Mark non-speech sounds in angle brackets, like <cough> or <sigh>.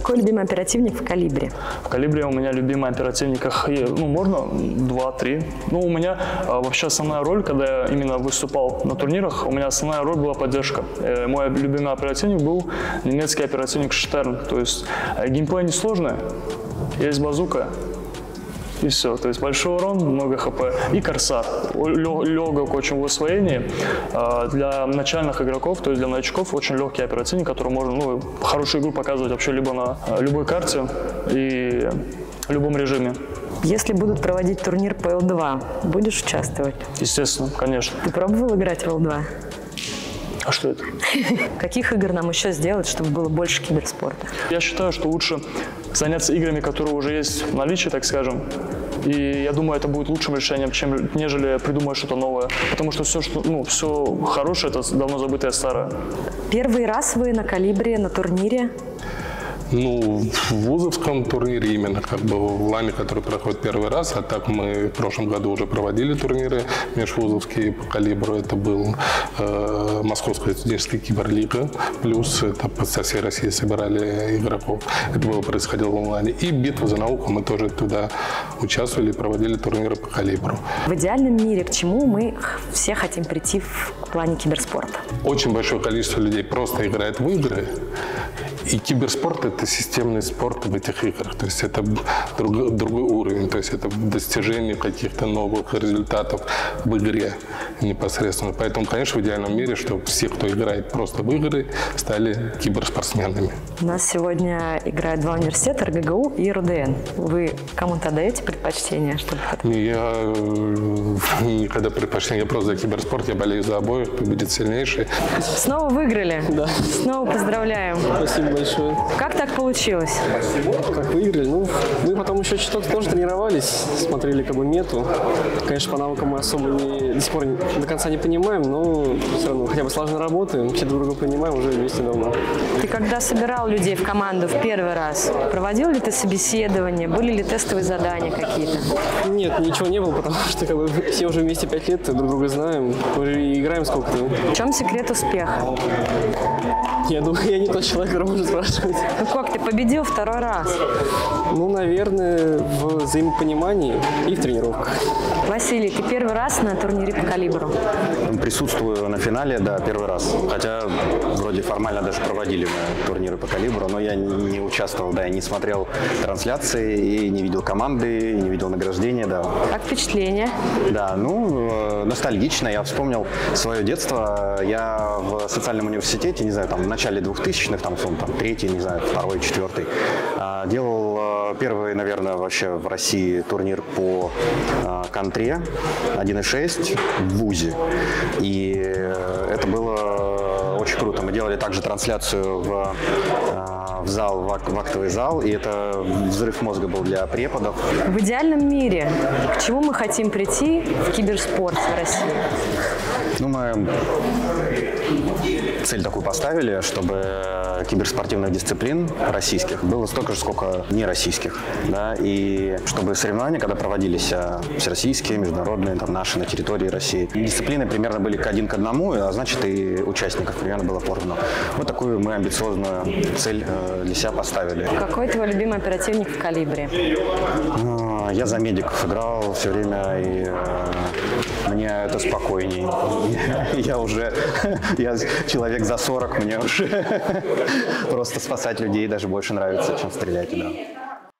Какой любимый оперативник в калибре? В калибре у меня любимый оперативник, ну, можно два-три. Ну, у меня а, вообще основная роль, когда я именно выступал на турнирах, у меня основная роль была поддержка. Э, мой любимый оперативник был немецкий оперативник Штерн. То есть э, геймплей несложный, есть базука, и все. То есть большой урон, много хп. И корсар. Легок очень в освоении. А, Для начальных игроков, то есть для новичков, очень легкий оперативник, который можно ну, хорошую игру показывать вообще либо на а, любой карте и в любом режиме. Если будут проводить турнир по L2, будешь участвовать? Естественно, конечно. Ты пробовал играть в L2? А что это? <laughs> Каких игр нам еще сделать, чтобы было больше киберспорта? Я считаю, что лучше заняться играми, которые уже есть в наличии, так скажем. И я думаю, это будет лучшим решением, чем нежели придумать что-то новое. Потому что все, что, ну, все хорошее, это давно забытое старое. Первый раз вы на калибре, на турнире. Ну, в вузовском турнире именно, как бы в ЛАМе, который проходит первый раз, а так мы в прошлом году уже проводили турниры межвузовские по калибру. Это был э, Московская студенческая киберлига, плюс это со всей России собирали игроков. Это было происходило в онлайне. И битва за науку мы тоже туда участвовали, проводили турниры по калибру. В идеальном мире к чему мы все хотим прийти в плане киберспорта? Очень большое количество людей просто играет в игры, и киберспорт – это системный спорт в этих играх. То есть это друг, другой уровень. То есть это достижение каких-то новых результатов в игре непосредственно. Поэтому, конечно, в идеальном мире, чтобы все, кто играет просто в игры, стали киберспортсменами. У нас сегодня играют два университета, РГГУ и РУДН. Вы кому-то отдаете предпочтение? Чтобы... Я э, никогда предпочтение. Я просто за киберспорт, я болею за обоих, победит сильнейший. Снова выиграли? Да. Снова поздравляем. Спасибо большое. Как так получилось? Как выиграли? Ну, мы потом еще чуток тоже тренировались, смотрели как бы мету. Конечно, по навыкам мы особо не, до сих пор до конца не понимаем, но все равно хотя бы слаженно работаем, все друг друга понимаем уже вместе давно. Ты когда собирал людей в команду в первый раз, проводил ли ты собеседование, были ли тестовые задания какие-то? Нет, ничего не было, потому что как бы, все уже вместе пять лет, друг друга знаем, уже играем сколько-то. В чем секрет успеха? Я думаю, я не тот человек, который может спрашивать. Ну как, ты победил второй раз? Ну, наверное, в взаимопонимании и в тренировках. Василий, ты первый раз на турнире по калибру? Присутствую на финале, да, первый раз. Хотя вроде формально даже проводили мы турниры по калибру, но я не участвовал, да, я не смотрел трансляции и не видел команды, и не видел награждения, да. Как впечатление? Да, ну, э, ностальгично. Я вспомнил свое детство. Я в социальном университете, не знаю, там, в начале 2000-х, там, там, третий, не знаю, второй, четвертый, а, делал э, первый, наверное, вообще в России турнир по э, контре 1.6 в ВУЗе. И э, это было очень круто. Мы делали также трансляцию в, в зал, в, ак- в актовый зал, и это взрыв мозга был для преподов. В идеальном мире к чему мы хотим прийти в киберспорте в России? Ну, мы цель такую поставили, чтобы киберспортивных дисциплин российских было столько же, сколько нероссийских. Да? И чтобы соревнования, когда проводились а, всероссийские, международные, там, наши на территории России, дисциплины примерно были к один к одному, а значит и участников примерно было поровну. Вот такую мы амбициозную цель э, для себя поставили. Какой твой любимый оперативник в калибре? А, Я за медиков играл все время, и э, мне это спокойней. <laughs> Я уже, <laughs> я человек за 40, мне уже <laughs> просто спасать людей даже больше нравится, чем стрелять. Да.